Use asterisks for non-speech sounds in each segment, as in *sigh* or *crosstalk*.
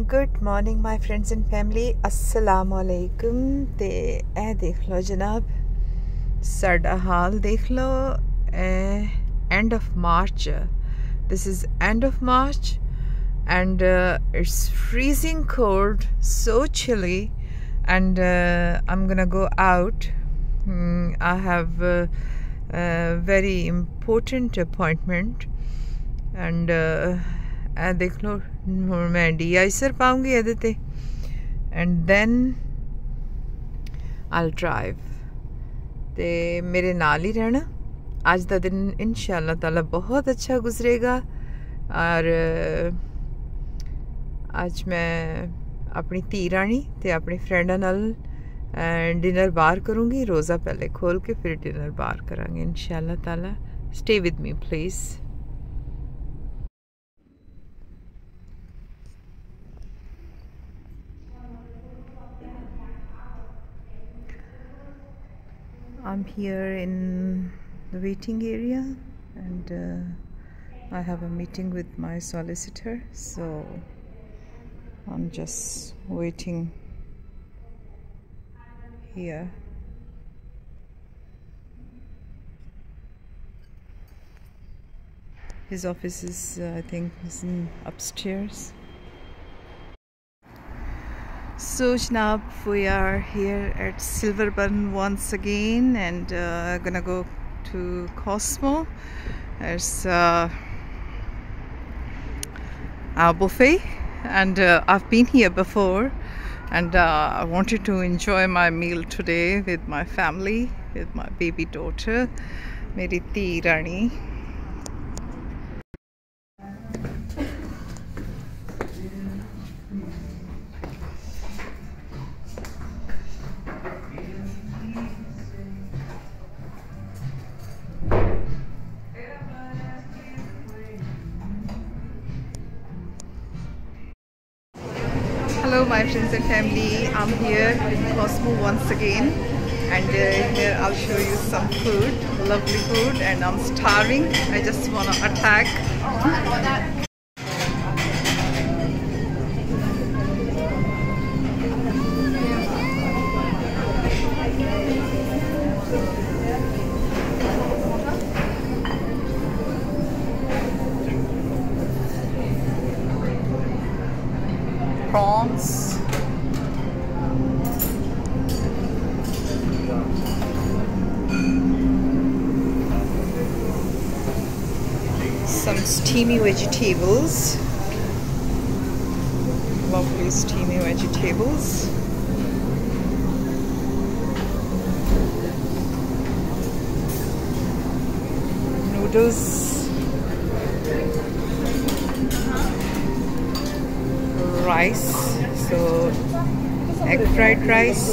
good morning my friends and family. Assalamu alaikum. Te eh dekh lo janab. Eh, end of march. This is end of march and uh, it's freezing cold so chilly and uh, i'm going to go out. Hmm, I have uh, a very important appointment and very ਇਹ ਦੇਖ ਲਓ, ਹੁਣ ਮੈਂ D Eicher ਪਾਉਂਗੀ ਇਹਦੇ ਤੇ। And then all drive ਤੇ ਮੇਰੇ ਨਾਲ ਹੀ ਰਹਿਣਾ। ਅੱਜ ਦਾ ਦਿਨ ਇਨਸ਼ਾਅੱਲਾ ਤਾਲਾ ਬਹੁਤ ਅੱਛਾ ਗੁਜ਼ਰੇਗਾ। ਔਰ ਅੱਜ ਮੈਂ ਆਪਣੀ ਧੀ ਰਾਣੀ ਤੇ ਆਪਣੇ ਫਰੈਂਡਾਂ ਨਾਲ ਡਿਨਰ ਬਾਹਰ ਕਰੂੰਗੀ। ਰੋਜ਼ਾ ਪਹਿਲੇ ਖੋਲ ਕੇ ਫਿਰ ਡਿਨਰ ਬਾਹਰ ਕਰਾਂਗੇ ਇਨਸ਼ਾਅੱਲਾ ਤਾਲਾ। Stay with me please I'm here in the waiting area and uh, I have a meeting with my solicitor so I'm just waiting here. His office is uh, I think is in upstairs so Shnab, we are here at Silverburn once again and uh, gonna go to Cosmo. There's uh, our buffet and uh, I've been here before and uh, I wanted to enjoy my meal today with my family, with my baby daughter, Meri Rani. Friends and family, I'm here in Cosmo once again and uh, here I'll show you some food, lovely food and I'm starving, I just want to attack. Steamy vegetables. Lovely steamy vegetables. Noodles. rice so egg fried rice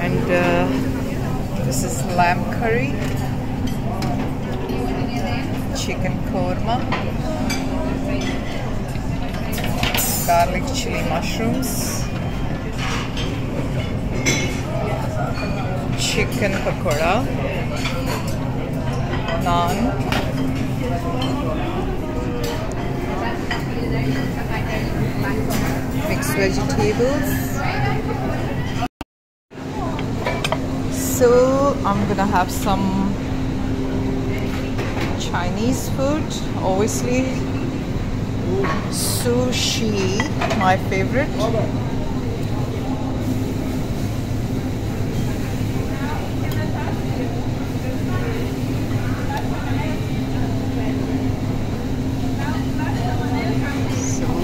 and uh, this is lamb curry. Chicken korma. Garlic chili mushrooms. Chicken pakora, naan, mixed vegetables. So I'm gonna have some Chinese food, obviously sushi, my favorite.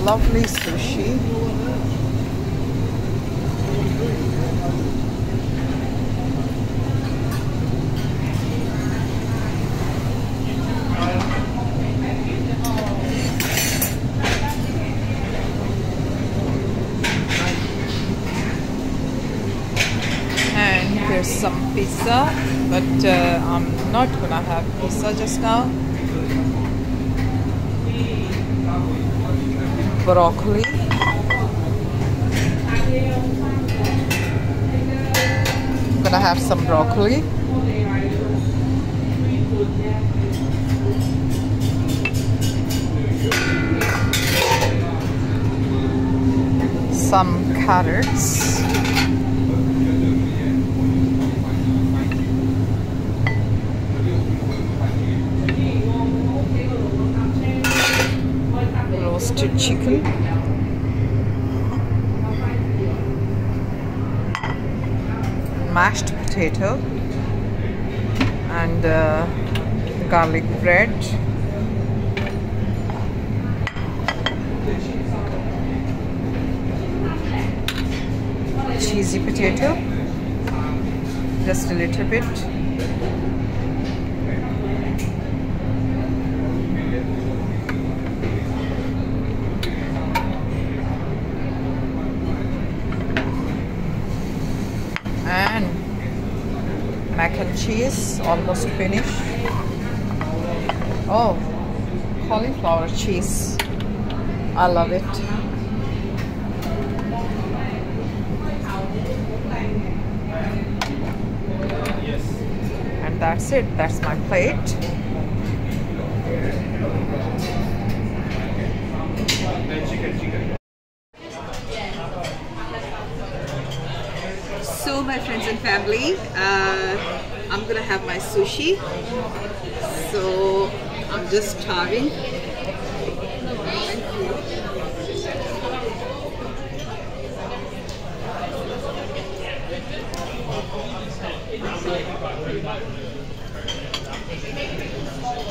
Lovely sushi. And there's some pizza, but uh, I'm not gonna have pizza just now. Broccoli I'm gonna have some broccoli. Some carrots. Roasted chicken. mashed potato. And uh, garlic bread. Cheesy potato. Just a little bit mac and cheese almost finished. Oh cauliflower cheese. I love it. And that's it. That's my plate. So my friends and family uh, I'm gonna have my sushi so I'm just starving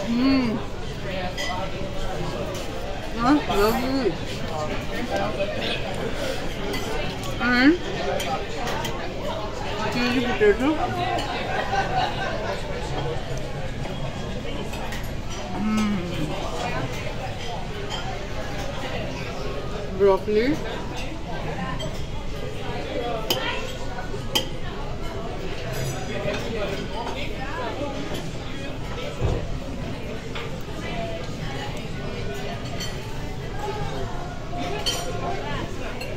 Mmm. Oh, lovely. And cheesy potato. Mmm. Broccoli.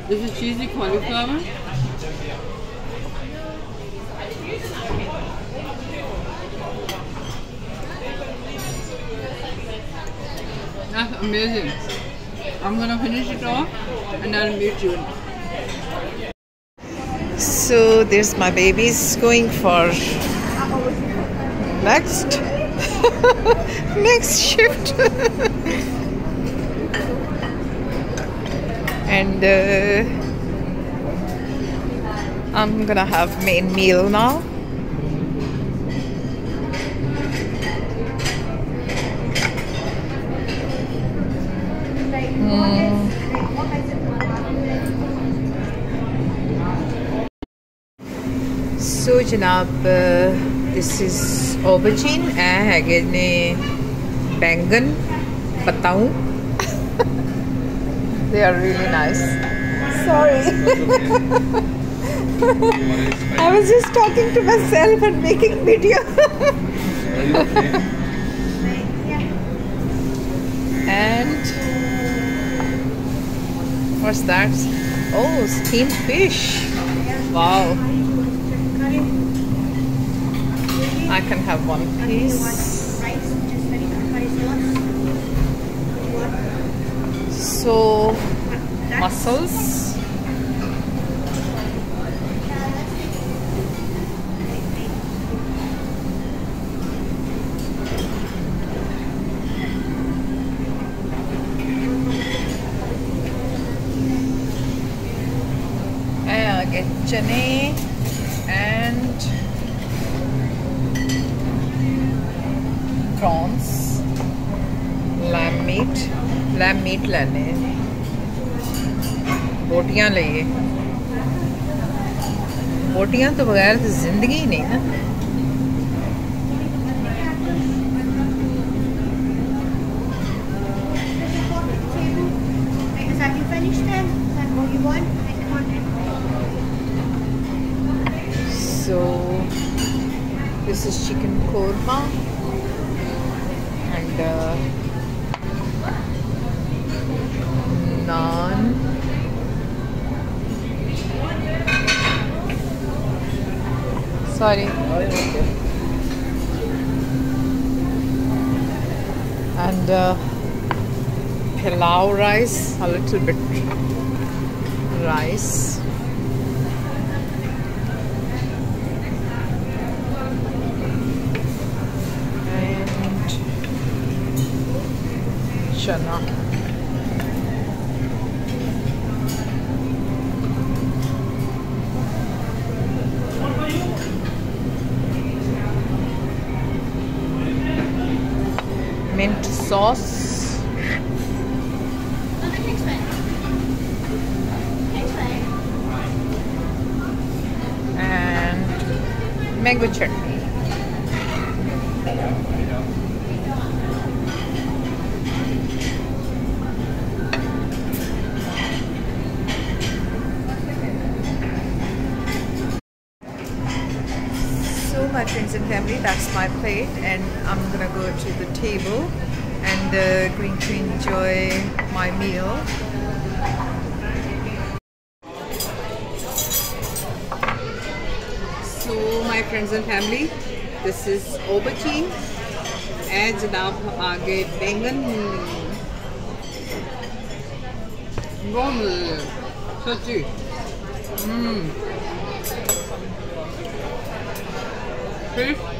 This is cheesy cauliflower. That's amazing. I'm gonna finish it off and I'll meet you. So there's my babies going for next *laughs* next shift. *laughs* and uh, I'm gonna have main meal now. So जनाब this is ओबचिन ए है ने baingan पताऊ they are really nice sorry I was just talking to myself and making video what's that oh steamed fish wow I can have one piece. So, mussels. चने and prawns lamb meat lamb meat लैने। बोटियाँ लिए बोटियाँ तो बगैर तो ज़िंदगी ही नहीं ना। This is chicken korma and uh, naan. Sorry. And uh, pilau rice, a little bit rice. And chana. mint sauce and mango chutney. So my friends and family, that's my plate and I'm gonna go to the table and uh, going to enjoy my meal. So my friends and family, this is aubergine and जनाब आगे बैंगन गोल सच्ची हम्म fish.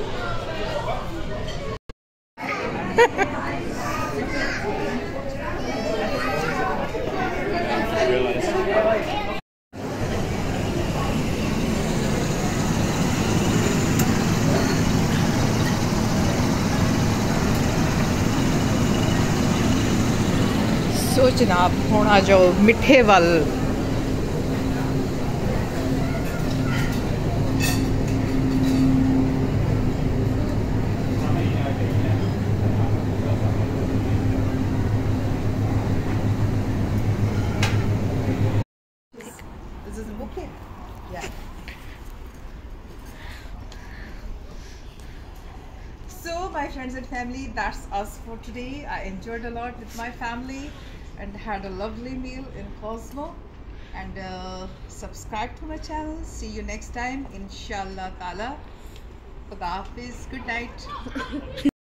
ਜਨਾਬ ਹੁਣ ਆ ਜਾਓ ਮਿੱਠੇ ਵੱਲ This is a bouquet. Yeah. So, my friends and family, that's us for today. I enjoyed a lot with my family and had a lovely meal in Cosmo. And uh, subscribe to my channel. See you next time, inshallah ta'ala. Khuda Hafiz. Good night. *laughs*